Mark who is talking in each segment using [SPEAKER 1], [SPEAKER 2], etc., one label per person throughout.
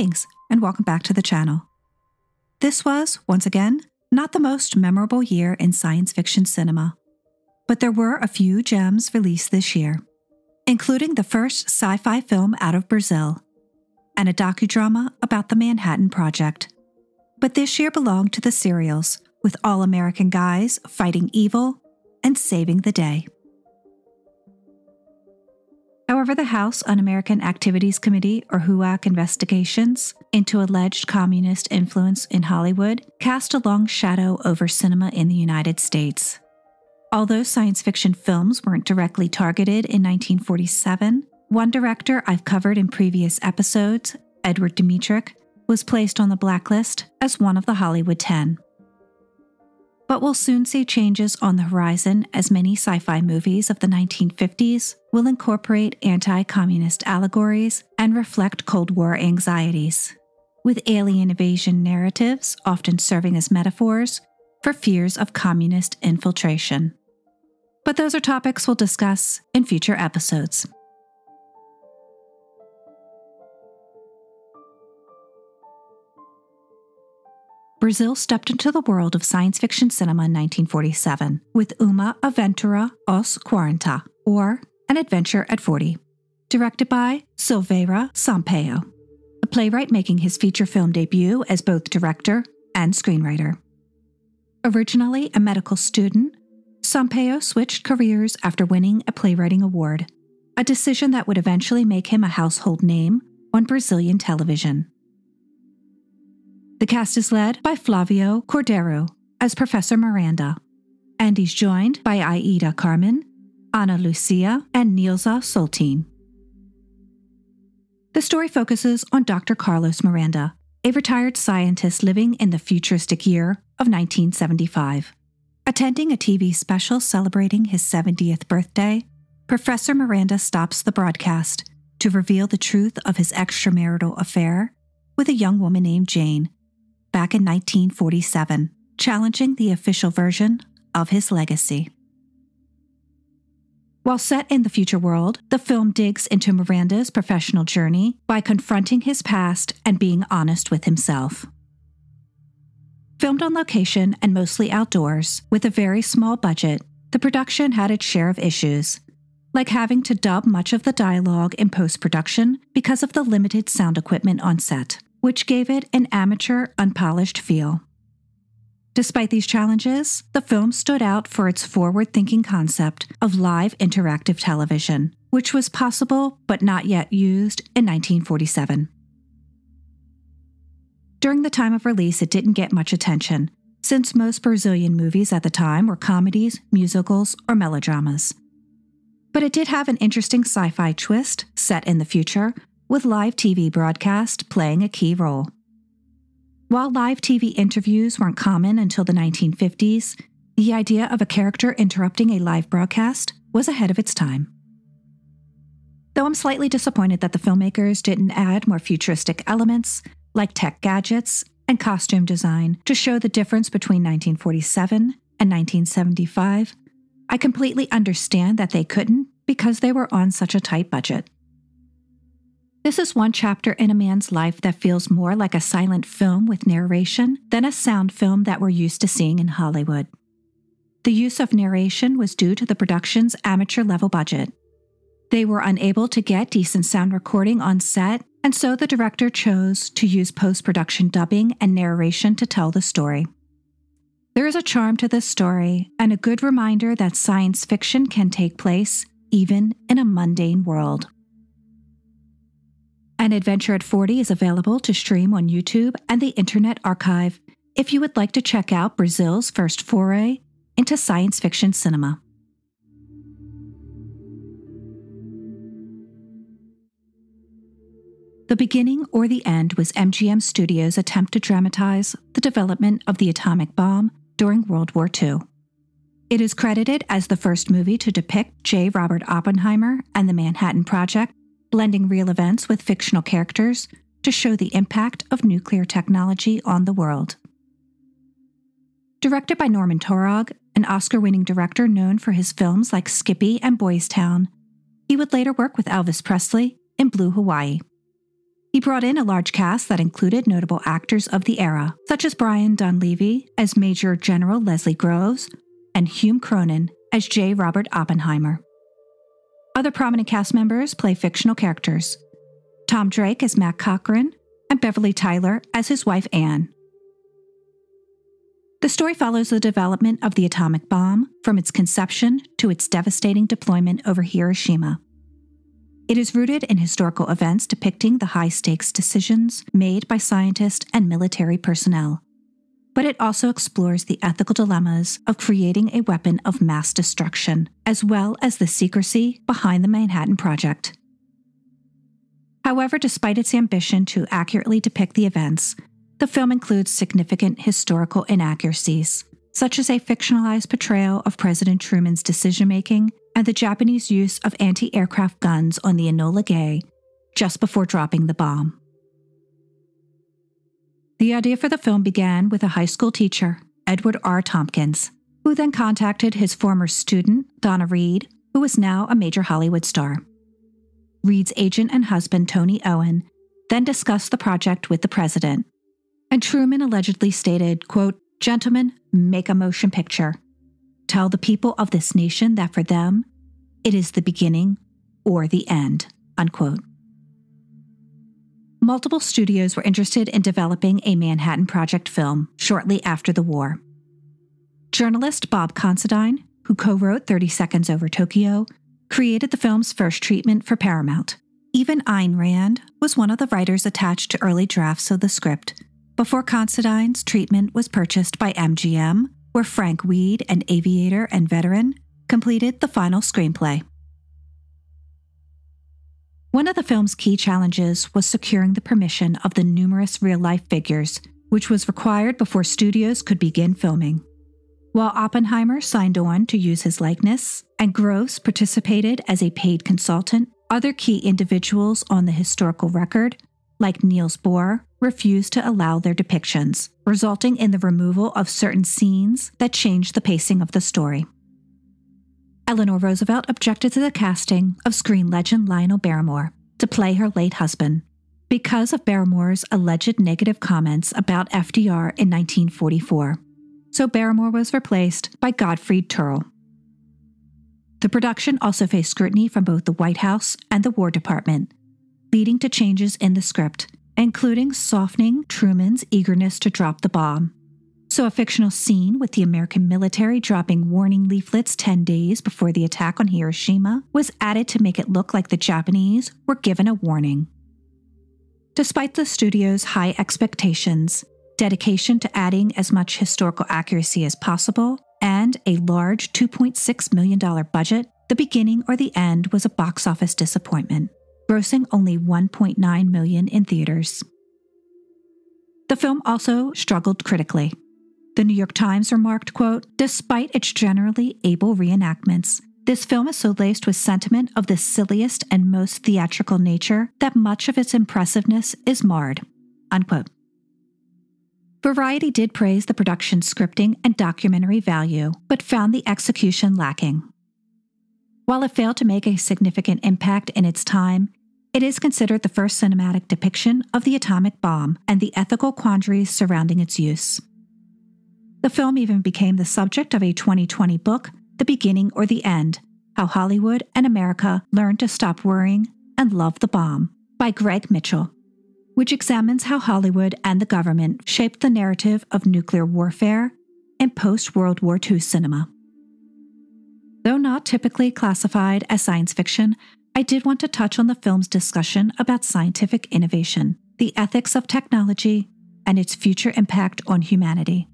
[SPEAKER 1] Greetings, and welcome back to the channel. This was, once again, not the most memorable year in science fiction cinema, but there were a few gems released this year, including the first sci fi film out of Brazil and a docudrama about the Manhattan Project. But this year belonged to the serials, with all American guys fighting evil and saving the day. However, the House Un American Activities Committee, or HUAC, investigations into alleged communist influence in Hollywood cast a long shadow over cinema in the United States. Although science fiction films weren't directly targeted in 1947, one director I've covered in previous episodes, Edward Dmytryk, was placed on the blacklist as one of the Hollywood 10. But we'll soon see changes on the horizon as many sci fi movies of the 1950s will incorporate anti communist allegories and reflect Cold War anxieties, with alien invasion narratives often serving as metaphors for fears of communist infiltration. But those are topics we'll discuss in future episodes. Brazil stepped into the world of science fiction cinema in 1947 with Uma Aventura aos Quarenta, or An Adventure at 40, directed by Silveira Sampaio, a playwright making his feature film debut as both director and screenwriter. Originally a medical student, Sampaio switched careers after winning a playwriting award, a decision that would eventually make him a household name on Brazilian television. The cast is led by Flavio Cordero as Professor Miranda, and he's joined by Aida Carmen, Ana Lucia, and Nilza Soltine. The story focuses on Dr. Carlos Miranda, a retired scientist living in the futuristic year of 1975. Attending a TV special celebrating his 70th birthday, Professor Miranda stops the broadcast to reveal the truth of his extramarital affair with a young woman named Jane back in 1947, challenging the official version of his legacy. While set in the future world, the film digs into Miranda's professional journey by confronting his past and being honest with himself. Filmed on location and mostly outdoors, with a very small budget, the production had its share of issues, like having to dub much of the dialogue in post production because of the limited sound equipment on set which gave it an amateur, unpolished feel. Despite these challenges, the film stood out for its forward thinking concept of live interactive television, which was possible but not yet used in 1947. During the time of release, it didn't get much attention, since most Brazilian movies at the time were comedies, musicals, or melodramas. But it did have an interesting sci fi twist set in the future with live TV broadcast playing a key role. While live TV interviews weren't common until the 1950s, the idea of a character interrupting a live broadcast was ahead of its time. Though I'm slightly disappointed that the filmmakers didn't add more futuristic elements, like tech gadgets and costume design, to show the difference between 1947 and 1975, I completely understand that they couldn't because they were on such a tight budget. This is one chapter in a man's life that feels more like a silent film with narration than a sound film that we're used to seeing in Hollywood. The use of narration was due to the production's amateur level budget. They were unable to get decent sound recording on set, and so the director chose to use post production dubbing and narration to tell the story. There is a charm to this story and a good reminder that science fiction can take place even in a mundane world. An Adventure at 40 is available to stream on YouTube and the Internet Archive if you would like to check out Brazil's first foray into science fiction cinema. The beginning or the end was MGM Studios' attempt to dramatize the development of the atomic bomb during World War II. It is credited as the first movie to depict J. Robert Oppenheimer and the Manhattan Project blending real events with fictional characters to show the impact of nuclear technology on the world. Directed by Norman Taurog, an Oscar winning director known for his films like Skippy and Boys Town, he would later work with Elvis Presley in Blue Hawaii. He brought in a large cast that included notable actors of the era, such as Brian Donlevy as Major General Leslie Groves and Hume Cronyn as J. Robert Oppenheimer. Other prominent cast members play fictional characters Tom Drake as Mac Cochran, and Beverly Tyler as his wife Anne. The story follows the development of the atomic bomb from its conception to its devastating deployment over Hiroshima. It is rooted in historical events depicting the high stakes decisions made by scientists and military personnel. But it also explores the ethical dilemmas of creating a weapon of mass destruction, as well as the secrecy behind the Manhattan Project. However, despite its ambition to accurately depict the events, the film includes significant historical inaccuracies, such as a fictionalized portrayal of President Truman's decision making and the Japanese use of anti aircraft guns on the Enola Gay just before dropping the bomb. The idea for the film began with a high school teacher, Edward R. Tompkins, who then contacted his former student, Donna Reed, who was now a major Hollywood star. Reed's agent and husband, Tony Owen, then discussed the project with the president, and Truman allegedly stated, quote, Gentlemen, make a motion picture. Tell the people of this nation that for them, it is the beginning or the end. Unquote. Multiple studios were interested in developing a Manhattan Project film shortly after the war. Journalist Bob Considine, who co wrote 30 Seconds Over Tokyo, created the film's first treatment for Paramount. Even Ayn Rand was one of the writers attached to early drafts of the script before Considine's treatment was purchased by MGM, where Frank Weed, an aviator and veteran, completed the final screenplay. One of the film's key challenges was securing the permission of the numerous real life figures, which was required before studios could begin filming. While Oppenheimer signed on to use his likeness, and Groves participated as a paid consultant, other key individuals on the historical record like Niels Bohr, refused to allow their depictions, resulting in the removal of certain scenes that changed the pacing of the story. Eleanor Roosevelt objected to the casting of screen legend Lionel Barrymore to play her late husband because of Barrymore's alleged negative comments about FDR in 1944. So Barrymore was replaced by Godfrey Tearle. The production also faced scrutiny from both the White House and the War Department leading to changes in the script, including softening Truman's eagerness to drop the bomb. So, a fictional scene with the American military dropping warning leaflets 10 days before the attack on Hiroshima was added to make it look like the Japanese were given a warning. Despite the studio's high expectations, dedication to adding as much historical accuracy as possible, and a large $2.6 million budget, the beginning or the end was a box office disappointment grossing only 1.9 million in theaters. The film also struggled critically. The New York Times remarked, quote, "Despite its generally able reenactments, this film is so laced with sentiment of the silliest and most theatrical nature that much of its impressiveness is marred." Unquote. Variety did praise the production's scripting and documentary value, but found the execution lacking. While it failed to make a significant impact in its time, it is considered the first cinematic depiction of the atomic bomb and the ethical quandaries surrounding its use. The film even became the subject of a 2020 book, The Beginning or the End How Hollywood and America Learned to Stop Worrying and Love the Bomb by Greg Mitchell, which examines how Hollywood and the government shaped the narrative of nuclear warfare in post World War II cinema. Though not typically classified as science fiction, I did want to touch on the film's discussion about scientific innovation, the ethics of technology, and its future impact on humanity.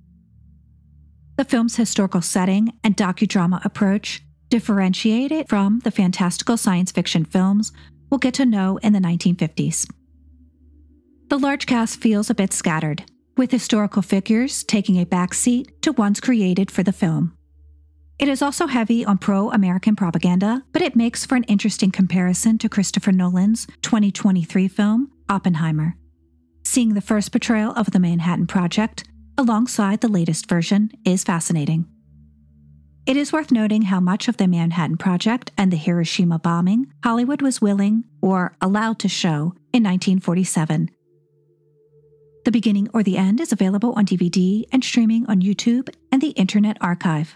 [SPEAKER 1] The film's historical setting and docudrama approach differentiate it from the fantastical science fiction films we'll get to know in the 1950s. The large cast feels a bit scattered, with historical figures taking a backseat to ones created for the film. It is also heavy on pro American propaganda, but it makes for an interesting comparison to Christopher Nolan's 2023 film, Oppenheimer. Seeing the first portrayal of the Manhattan Project alongside the latest version is fascinating. It is worth noting how much of the Manhattan Project and the Hiroshima bombing Hollywood was willing or allowed to show in 1947. The Beginning or the End is available on DVD and streaming on YouTube and the Internet Archive.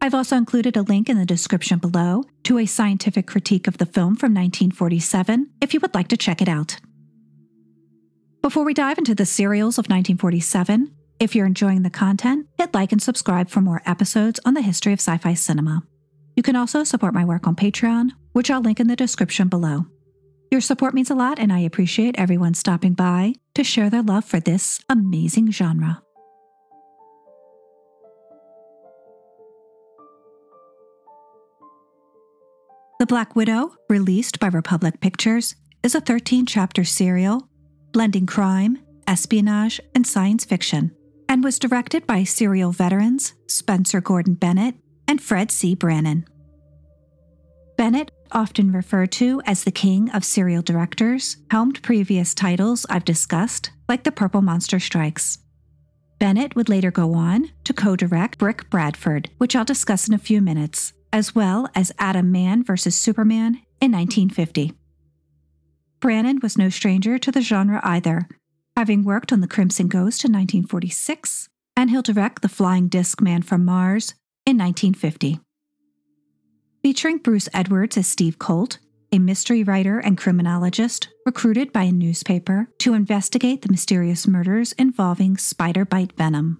[SPEAKER 1] I've also included a link in the description below to a scientific critique of the film from 1947 if you would like to check it out. Before we dive into the serials of 1947, if you're enjoying the content, hit like and subscribe for more episodes on the history of sci fi cinema. You can also support my work on Patreon, which I'll link in the description below. Your support means a lot, and I appreciate everyone stopping by to share their love for this amazing genre. The Black Widow, released by Republic Pictures, is a 13 chapter serial blending crime, espionage, and science fiction and was directed by serial veterans Spencer Gordon Bennett and Fred C. Brannon. Bennett, often referred to as the king of serial directors, helmed previous titles I've discussed, like The Purple Monster Strikes. Bennett would later go on to co direct Brick Bradford, which I'll discuss in a few minutes, as well as Atom Man vs. Superman in 1950. Brannon was no stranger to the genre either, having worked on The Crimson Ghost in 1946, and he'll direct The Flying Disc Man from Mars in 1950. Featuring Bruce Edwards as Steve Colt, a mystery writer and criminologist recruited by a newspaper to investigate the mysterious murders involving spider bite venom.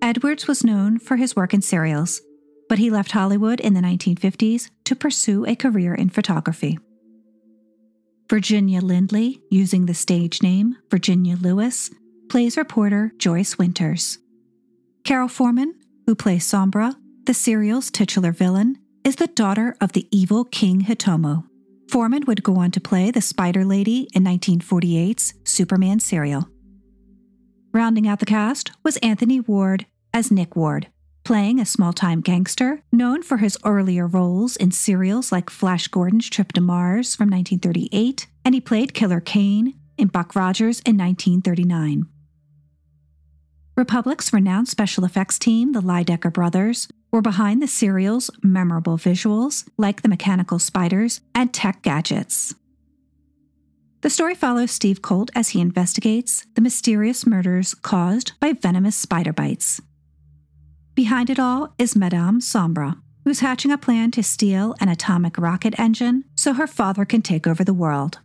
[SPEAKER 1] Edwards was known for his work in serials, but he left Hollywood in the 1950s to pursue a career in photography. Virginia Lindley, using the stage name Virginia Lewis, plays reporter Joyce Winters. Carol Forman, who plays Sombra, the serial's titular villain, is the daughter of the evil King Hitomu. Foreman would go on to play the Spider Lady in 1948's Superman serial. Rounding out the cast was Anthony Ward as Nick Ward, playing a small time gangster known for his earlier roles in serials like Flash Gordon's Trip to Mars from 1938, and he played Killer Kane in Buck Rogers in 1939. Republic's renowned special effects team, the Lydecker brothers, were behind the serial's memorable visuals, like the mechanical spiders and tech gadgets. The story follows Steve Colt as he investigates the mysterious murders caused by venomous spider bites. Behind it all is Madame Sombra, who's hatching a plan to steal an atomic rocket engine so her father can take over the world.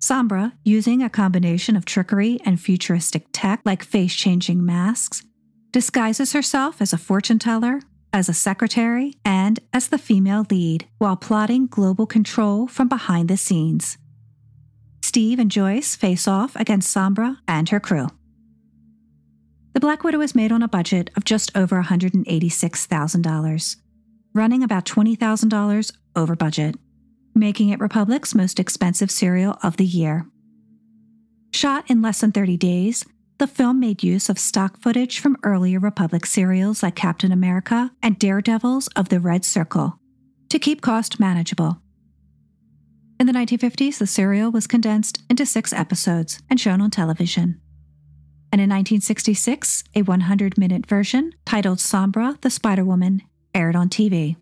[SPEAKER 1] Sombra, using a combination of trickery and futuristic tech like face changing masks, disguises herself as a fortune teller, as a secretary, and as the female lead while plotting global control from behind the scenes. Steve and Joyce face off against Sombra and her crew. The Black Widow was made on a budget of just over $186,000, running about $20,000 over budget, making it Republic's most expensive serial of the year. Shot in less than 30 days, the film made use of stock footage from earlier Republic serials like Captain America and Daredevils of the Red Circle to keep cost manageable. In the 1950s, the serial was condensed into six episodes and shown on television and in 1966, a 100 minute version titled Sombra the Spider Woman aired on TV.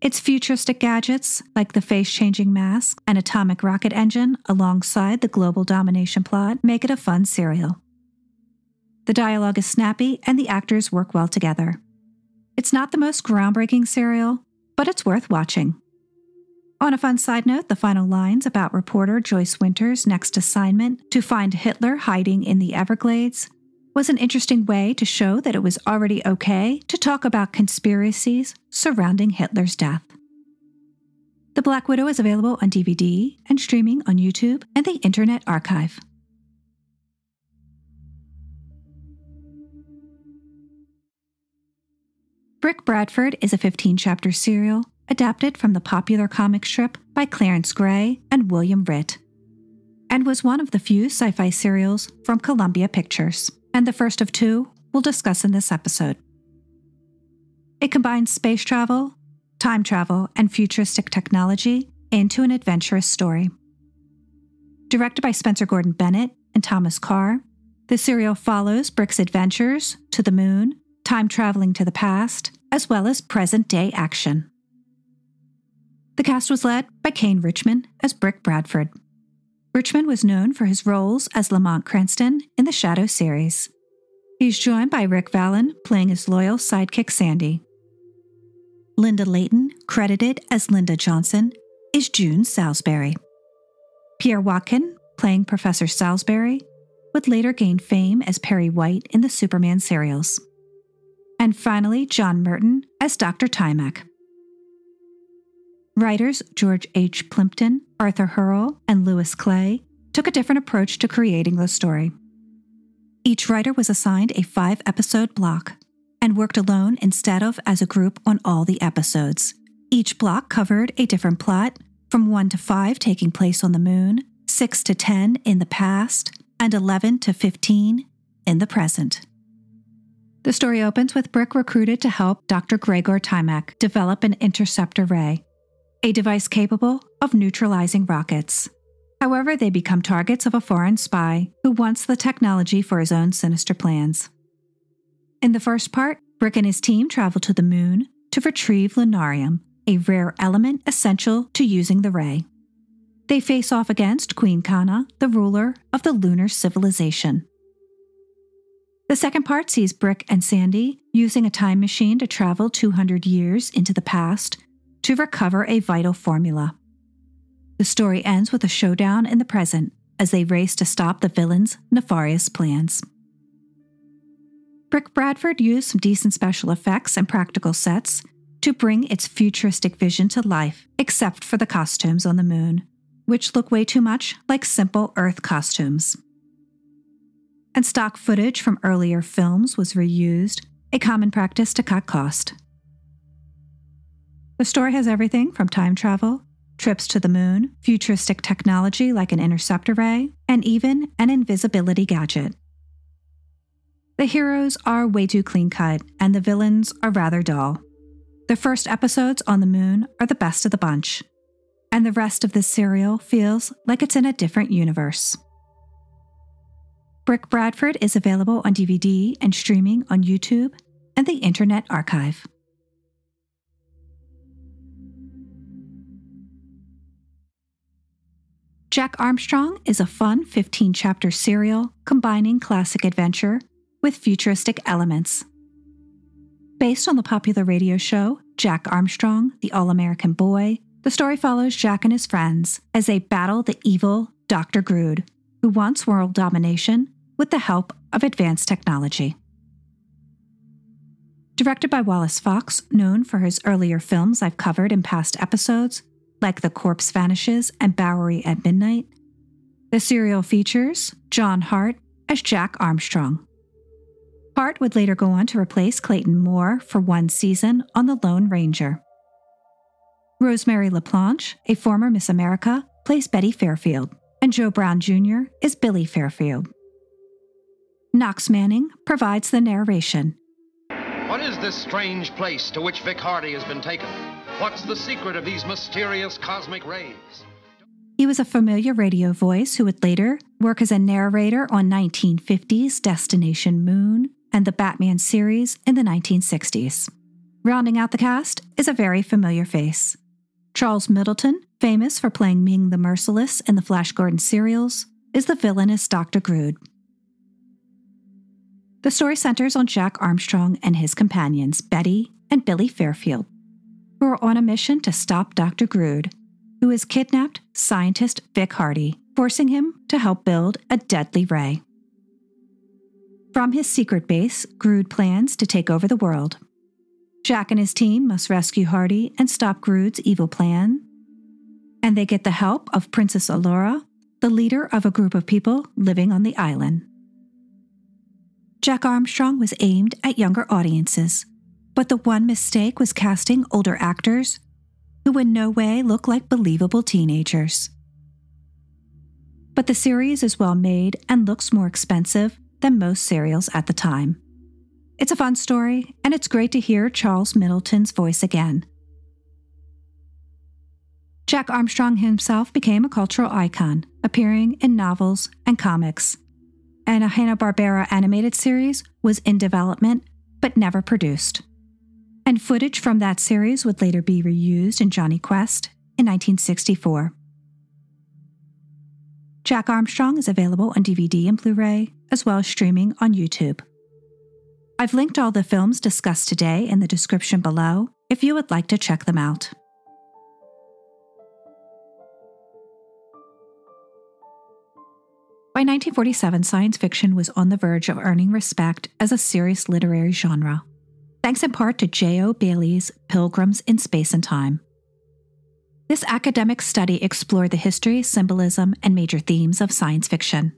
[SPEAKER 1] Its futuristic gadgets, like the face changing mask and atomic rocket engine, alongside the global domination plot, make it a fun serial. The dialogue is snappy and the actors work well together. It's not the most groundbreaking serial, but it's worth watching. On a fun side note, the final lines about reporter Joyce Winters' next assignment to find Hitler hiding in the Everglades was an interesting way to show that it was already okay to talk about conspiracies surrounding Hitler's death. The Black Widow is available on DVD and streaming on YouTube and the Internet Archive. Brick Bradford is a 15 chapter serial adapted from the popular comic strip by Clarence Gray and William Ritt, and was one of the few sci fi serials from Columbia Pictures, and the first of two we'll discuss in this episode. It combines space travel, time travel, and futuristic technology into an adventurous story. Directed by Spencer Gordon Bennett and Thomas Carr, the serial follows Brick's adventures to the moon, time traveling to the past, as well as present day action. The cast was led by Kane Richmond as Brick Bradford. Richmond was known for his roles as Lamont Cranston in the Shadow series. He's joined by Rick Vallin playing his loyal sidekick Sandy. Linda Layton, credited as Linda Johnson, is June Salisbury. Pierre Watkin, playing Professor Salisbury, would later gain fame as Perry White in the Superman serials. And finally, John Merton as Dr. Taimak. Writers George H. Plympton, Arthur Hoerl, and Lewis Clay took a different approach to creating the story. Each writer was assigned a five episode block and worked alone instead of as a group on all the episodes. Each block covered a different plot, from 1 to 5 taking place on the moon, 6 to 10 in the past, and 11 to 15 in the present. The story opens with Brick recruited to help Dr. Gregor Taimak develop an interceptor ray, a device capable of neutralizing rockets. However, they become targets of a foreign spy who wants the technology for his own sinister plans. In the first part, Brick and his team travel to the moon to retrieve lunarium, a rare element essential to using the ray. They face off against Queen Kana, the ruler of the lunar civilization. The second part sees Brick and Sandy using a time machine to travel 200 years into the past to recover a vital formula. The story ends with a showdown in the present as they race to stop the villain's nefarious plans. Brick Bradford used some decent special effects and practical sets to bring its futuristic vision to life, except for the costumes on the moon, which look way too much like simple Earth costumes. And stock footage from earlier films was reused, a common practice to cut cost. The story has everything from time travel trips to the moon, futuristic technology like an interceptor ray, and even an invisibility gadget. The heroes are way too clean cut, and the villains are rather dull. The first episodes on the moon are the best of the bunch, and the rest of this serial feels like it's in a different universe. Brick Bradford is available on DVD and streaming on YouTube and the Internet Archive. Jack Armstrong is a fun 15 chapter serial combining classic adventure with futuristic elements. Based on the popular radio show Jack Armstrong, the All American Boy, the story follows Jack and his friends as they battle the evil Dr. Grood, who wants world domination with the help of advanced technology. Directed by Wallace Fox, known for his earlier films I've covered in past episodes, like The Corpse Vanishes and Bowery at Midnight. The serial features John Hart as Jack Armstrong. Hart would later go on to replace Clayton Moore for one season on The Lone Ranger. Rosemary LaPlanche, a former Miss America, plays Betty Fairfield, and Joe Brown Jr. is Billy Fairfield. Knox Manning provides the narration.
[SPEAKER 2] What is this strange place to which Vic Hardy has been taken? What's the secret of these mysterious cosmic rays?
[SPEAKER 1] He was a familiar radio voice who would later work as a narrator on 1950's Destination Moon and the Batman series in the 1960s. Rounding out the cast is a very familiar face. Charles Middleton, famous for playing Ming the Merciless in the Flash Gordon serials, is the villainous Dr. Grood. The story centers on Jack Armstrong and his companions, Betty and Billy Fairfield who are on a mission to stop Dr. Grood, who has kidnapped scientist Vic Hardy, forcing him to help build a deadly ray. From his secret base, Grood plans to take over the world. Jack and his team must rescue Hardy and stop Grood's evil plan. And they get the help of Princess Alora, the leader of a group of people living on the island. Jack Armstrong was aimed at younger audiences, but the one mistake was casting older actors who in no way look like believable teenagers. But the series is well made and looks more expensive than most serials at the time. It's a fun story, and it's great to hear Charles Middleton's voice again. Jack Armstrong himself became a cultural icon, appearing in novels and comics, and a Hanna-Barbera animated series was in development but never produced. And footage from that series would later be reused in Jonny Quest in 1964. Jack Armstrong is available on DVD and Blu ray, as well as streaming on YouTube. I've linked all the films discussed today in the description below if you would like to check them out. By 1947, science fiction was on the verge of earning respect as a serious literary genre, thanks in part to J.O. Bailey's Pilgrims in Space and Time. This academic study explored the history, symbolism, and major themes of science fiction.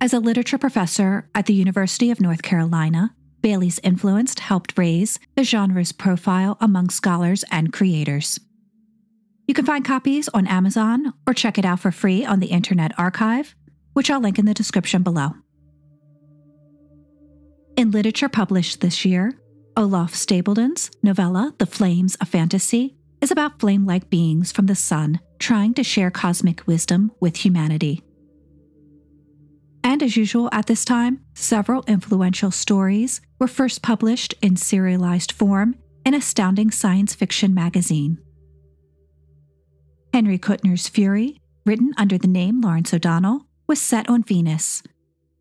[SPEAKER 1] As a literature professor at the University of North Carolina, Bailey's influence helped raise the genre's profile among scholars and creators. You can find copies on Amazon or check it out for free on the Internet Archive, which I'll link in the description below. In literature published this year, Olaf Stapledon's novella, The Flames of Fantasy, is about flame like beings from the sun trying to share cosmic wisdom with humanity. And as usual at this time, several influential stories were first published in serialized form in Astounding Science Fiction magazine. Henry Kuttner's Fury, written under the name Lawrence O'Donnell, was set on Venus,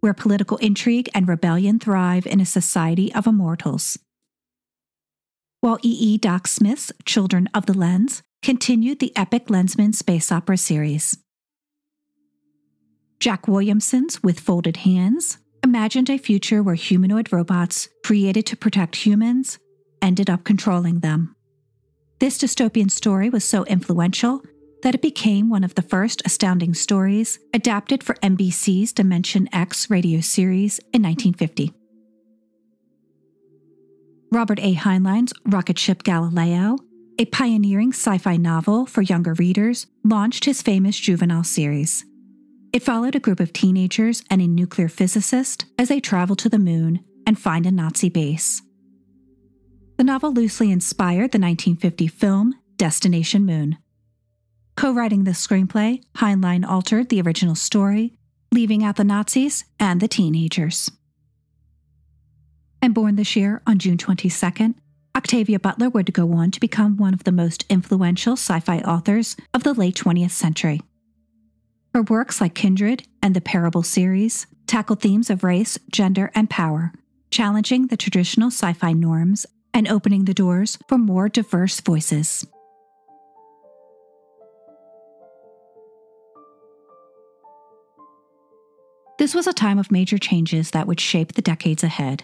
[SPEAKER 1] where political intrigue and rebellion thrive in a society of immortals. While E. E. Doc Smith's Children of the Lens continued the epic Lensman space opera series. Jack Williamson's With Folded Hands imagined a future where humanoid robots, created to protect humans, ended up controlling them. This dystopian story was so influential that it became one of the first astounding stories adapted for NBC's Dimension X radio series in 1950. Robert A. Heinlein's Rocket Ship Galileo, a pioneering sci fi novel for younger readers, launched his famous juvenile series. It followed a group of teenagers and a nuclear physicist as they travel to the moon and find a Nazi base. The novel loosely inspired the 1950 film Destination Moon, Co writing the screenplay, Heinlein altered the original story, leaving out the Nazis and the teenagers. And born this year on June 22nd, Octavia Butler would go on to become one of the most influential sci fi authors of the late 20th century. Her works like Kindred and the Parable series tackle themes of race, gender, and power, challenging the traditional sci fi norms and opening the doors for more diverse voices. This was a time of major changes that would shape the decades ahead,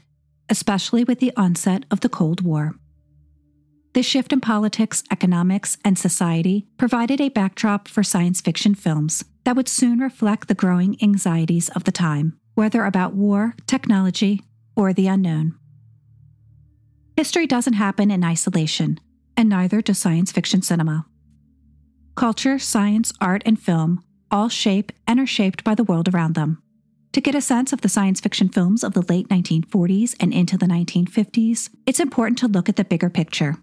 [SPEAKER 1] especially with the onset of the Cold War. This shift in politics, economics, and society provided a backdrop for science fiction films that would soon reflect the growing anxieties of the time, whether about war, technology, or the unknown. History doesn't happen in isolation, and neither does science fiction cinema. Culture, science, art, and film all shape and are shaped by the world around them. To get a sense of the science fiction films of the late 1940s and into the 1950s, it's important to look at the bigger picture.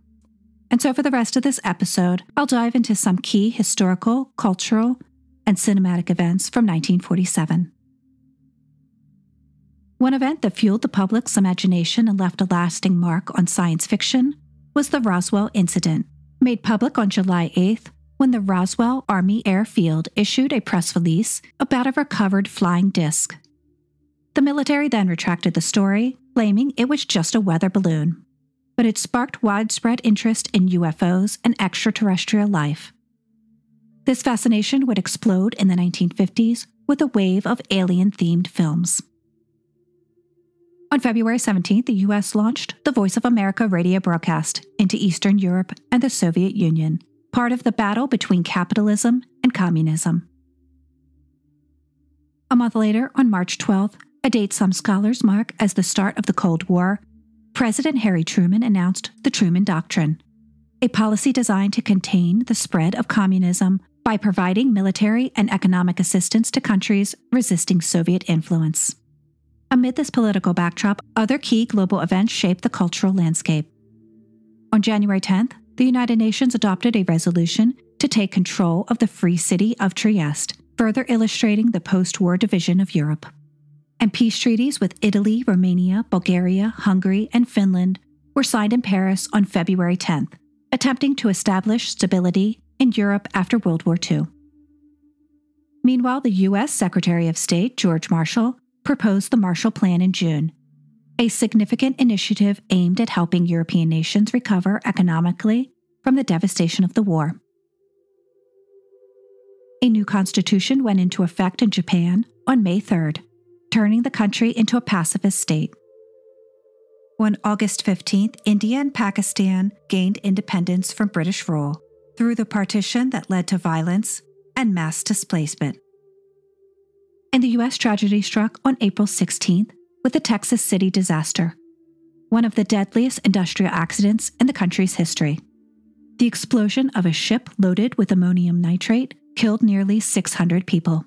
[SPEAKER 1] And so, for the rest of this episode, I'll dive into some key historical, cultural, and cinematic events from 1947. One event that fueled the public's imagination and left a lasting mark on science fiction was the Roswell incident, made public on July 8th when the Roswell Army Airfield issued a press release about a recovered flying disc the military then retracted the story, claiming it was just a weather balloon. But it sparked widespread interest in UFOs and extraterrestrial life. This fascination would explode in the 1950s with a wave of alien themed films. On February 17th, the U.S. launched the Voice of America radio broadcast into Eastern Europe and the Soviet Union, part of the battle between capitalism and communism. A month later, on March 12th, a date some scholars mark as the start of the Cold War, President Harry Truman announced the Truman Doctrine, a policy designed to contain the spread of communism by providing military and economic assistance to countries resisting Soviet influence. Amid this political backdrop, other key global events shaped the cultural landscape. On January 10th, the United Nations adopted a resolution to take control of the free city of Trieste, further illustrating the post war division of Europe. And peace treaties with Italy, Romania, Bulgaria, Hungary, and Finland were signed in Paris on February 10th, attempting to establish stability in Europe after World War II. Meanwhile, the U.S. Secretary of State, George Marshall, proposed the Marshall Plan in June, a significant initiative aimed at helping European nations recover economically from the devastation of the war. A new constitution went into effect in Japan on May 3rd, turning the country into a pacifist state. On August 15th, India and Pakistan gained independence from British rule through the partition that led to violence and mass displacement. And the U.S. tragedy struck on April 16th with the Texas City disaster, one of the deadliest industrial accidents in the country's history. The explosion of a ship loaded with ammonium nitrate killed nearly 600 people.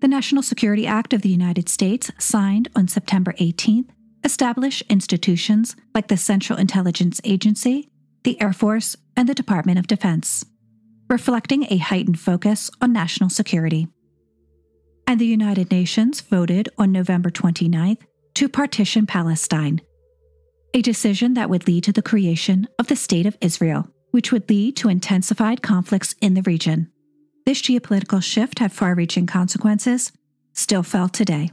[SPEAKER 1] The National Security Act of the United States, signed on September 18th, established institutions like the Central Intelligence Agency, the Air Force, and the Department of Defense, reflecting a heightened focus on national security and the United Nations voted on November 29th to partition Palestine, a decision that would lead to the creation of the State of Israel, which would lead to intensified conflicts in the region. This geopolitical shift had far reaching consequences, still felt today.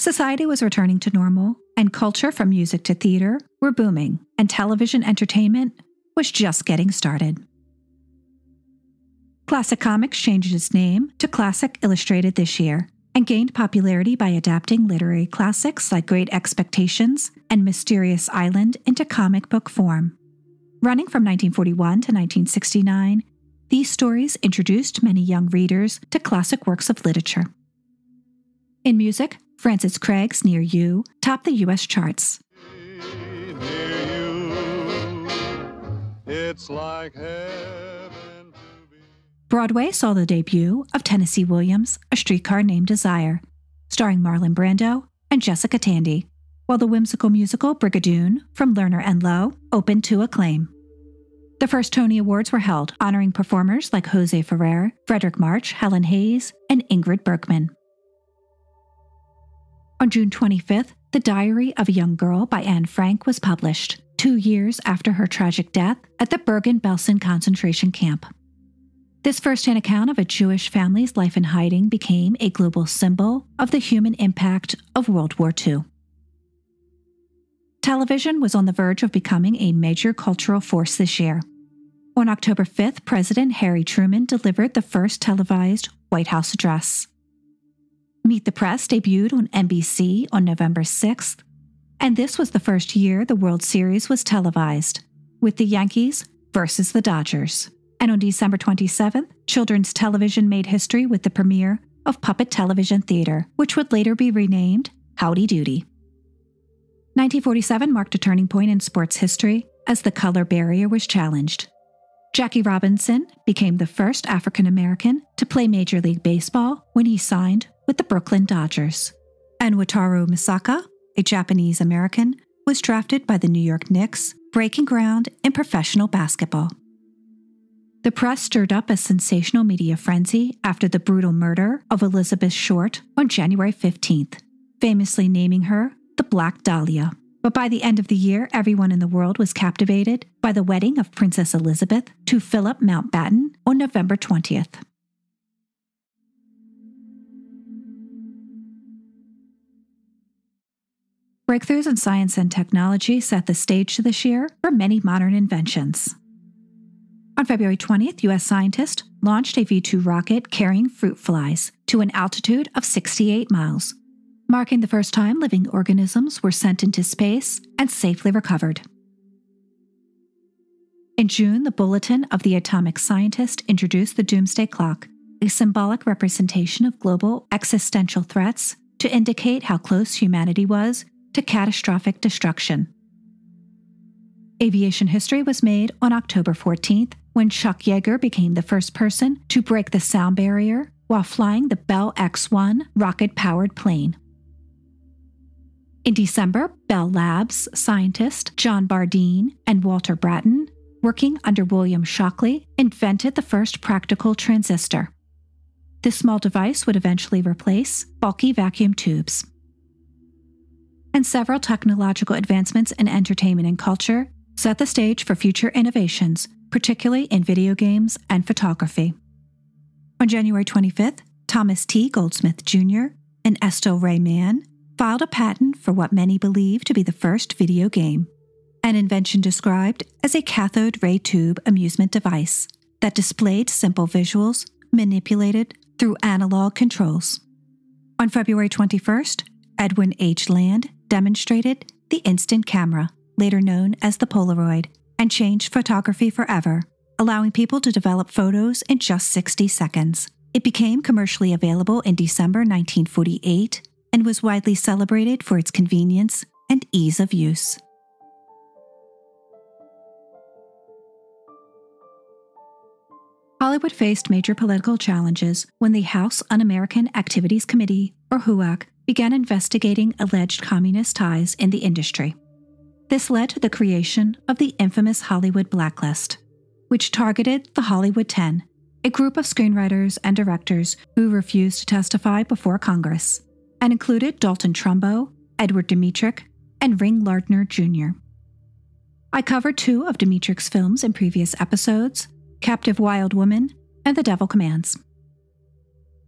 [SPEAKER 1] Society was returning to normal, and culture from music to theater were booming, and television entertainment was just getting started. Classic Comics changed its name to Classic Illustrated this year and gained popularity by adapting literary classics like Great Expectations and Mysterious Island into comic book form. Running from 1941 to 1969, these stories introduced many young readers to classic works of literature. In music, Francis Craig's Near You topped the US charts. It's like Broadway saw the debut of Tennessee Williams' A Streetcar Named Desire, starring Marlon Brando and Jessica Tandy, while the whimsical musical Brigadoon from Lerner and Loewe opened to acclaim. The first Tony Awards were held, honoring performers like Jose Ferrer, Fredric March, Helen Hayes, and Ingrid Bergman. On June 25th, The Diary of a Young Girl by Anne Frank was published two years after her tragic death at the Bergen Belsen concentration camp. This firsthand account of a Jewish family's life in hiding became a global symbol of the human impact of World War II. Television was on the verge of becoming a major cultural force this year. On October 5th, President Harry Truman delivered the first televised White House address. Meet the Press debuted on NBC on November 6th and this was the first year the World Series was televised, with the Yankees versus the Dodgers. And on December 27th, children's television made history with the premiere of Puppet Television Theater, which would later be renamed Howdy Doody. 1947 marked a turning point in sports history as the color barrier was challenged. Jackie Robinson became the first African American to play Major League Baseball when he signed with the Brooklyn Dodgers. And Wataru Misaka a Japanese American, was drafted by the New York Knicks, breaking ground in professional basketball. The press stirred up a sensational media frenzy after the brutal murder of Elizabeth Short on January 15th, famously naming her the Black Dahlia. But by the end of the year, everyone in the world was captivated by the wedding of Princess Elizabeth to Philip Mountbatten on November 20th. Breakthroughs in science and technology set the stage this year for many modern inventions. On February 20th, U.S. scientists launched a V 2 rocket carrying fruit flies to an altitude of 68 miles, marking the first time living organisms were sent into space and safely recovered. In June, the Bulletin of the Atomic Scientist introduced the Doomsday Clock, a symbolic representation of global existential threats to indicate how close humanity was to catastrophic destruction. Aviation history was made on October 14th when Chuck Yeager became the first person to break the sound barrier while flying the Bell X 1 rocket powered plane. In December, Bell Labs scientists John Bardeen and Walter Brattain working under William Shockley, invented the first practical transistor. This small device would eventually replace bulky vacuum tubes. And several technological advancements in entertainment and culture set the stage for future innovations, particularly in video games and photography. On January 25th, Thomas T. Goldsmith Jr. and Estill Ray Mann filed a patent for what many believe to be the first video game, an invention described as a cathode ray tube amusement device that displayed simple visuals manipulated through analog controls. On February 21st, Edwin H. Land demonstrated the instant camera, later known as the Polaroid, and changed photography forever, allowing people to develop photos in just 60 seconds. It became commercially available in December 1948 and was widely celebrated for its convenience and ease of use. Hollywood faced major political challenges when the House Un American Activities Committee, or HUAC, began investigating alleged communist ties in the industry. This led to the creation of the infamous Hollywood Blacklist, which targeted the Hollywood 10, a group of screenwriters and directors who refused to testify before Congress and included Dalton Trumbo, Edward Dmytryk, and Ring Lardner Jr. I covered two of Dmytryk's films in previous episodes Captive Wild Woman and The Devil Commands.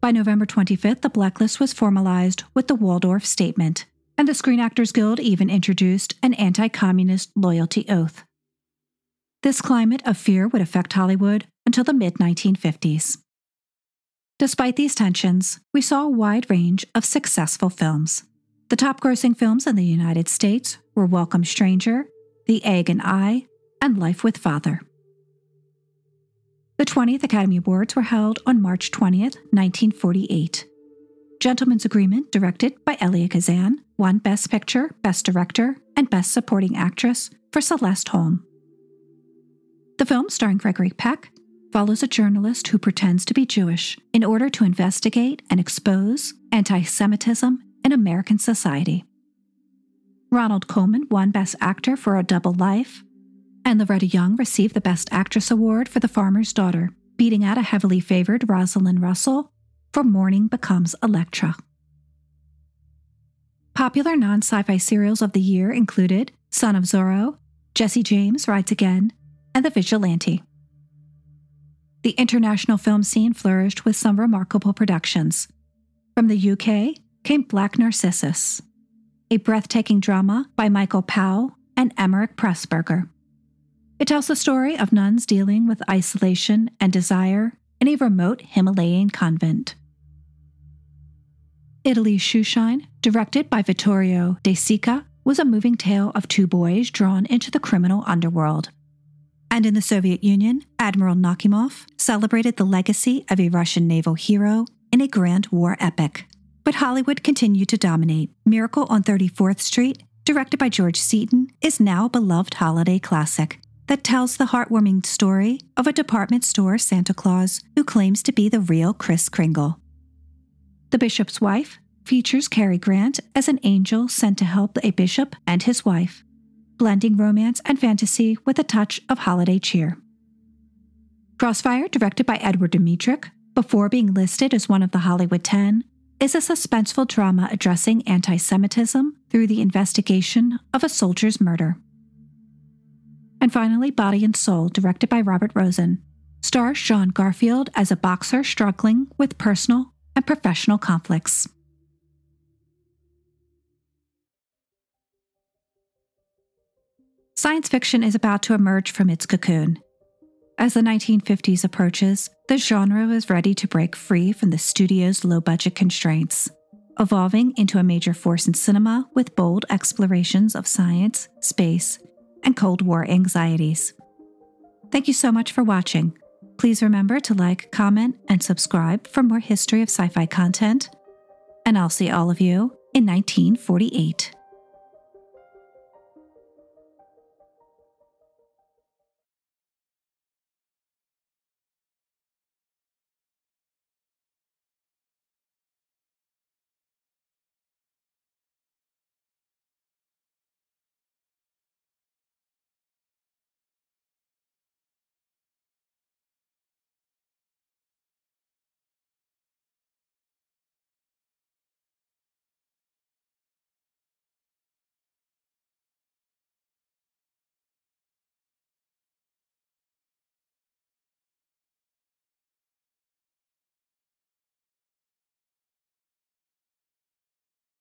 [SPEAKER 1] By November 25th, the blacklist was formalized with the Waldorf Statement, and the Screen Actors Guild even introduced an anti communist loyalty oath. This climate of fear would affect Hollywood until the mid 1950s. Despite these tensions, we saw a wide range of successful films. The top grossing films in the United States were Welcome Stranger, The Egg and I, and Life with Father. The 20th Academy Awards were held on March 20th, 1948. Gentleman's Agreement, directed by Elia Kazan, won Best Picture, Best Director, and Best Supporting Actress for Celeste Holm. The film, starring Gregory Peck, follows a journalist who pretends to be Jewish in order to investigate and expose anti Semitism in American society. Ronald Colman won Best Actor for A Double Life, and Loretta Young received the Best Actress Award for The Farmer's Daughter, beating out a heavily favored Rosalind Russell for Morning Becomes Electra. Popular non sci fi serials of the year included Son of Zorro, Jesse James Rides Again, and The Vigilante. The international film scene flourished with some remarkable productions. From the UK came Black Narcissus, a breathtaking drama by Michael Powell and Emeric Pressburger. It tells the story of nuns dealing with isolation and desire in a remote Himalayan convent. Italy's Shoeshine, directed by Vittorio De Sica, was a moving tale of two boys drawn into the criminal underworld. And in the Soviet Union, Admiral Nakhimov celebrated the legacy of a Russian naval hero in a grand war epic. But Hollywood continued to dominate. Miracle on 34th Street, directed by George Seaton, is now a beloved holiday classic that tells the heartwarming story of a department store Santa Claus who claims to be the real Kris Kringle. The Bishop's Wife features Cary Grant as an angel sent to help a bishop and his wife, blending romance and fantasy with a touch of holiday cheer. Crossfire, directed by Edward Dmytryk, before being listed as one of the Hollywood 10, is a suspenseful drama addressing anti Semitism through the investigation of a soldier's murder. And finally, Body and Soul, directed by Robert Rossen, stars Sean Garfield as a boxer struggling with personal and professional conflicts. Science fiction is about to emerge from its cocoon. As the 1950s approaches, the genre is ready to break free from the studio's low budget constraints, evolving into a major force in cinema with bold explorations of science, space, and Cold War anxieties. Thank you so much for watching. Please remember to like, comment, and subscribe for more history of sci fi content. And I'll see all of you in 1948.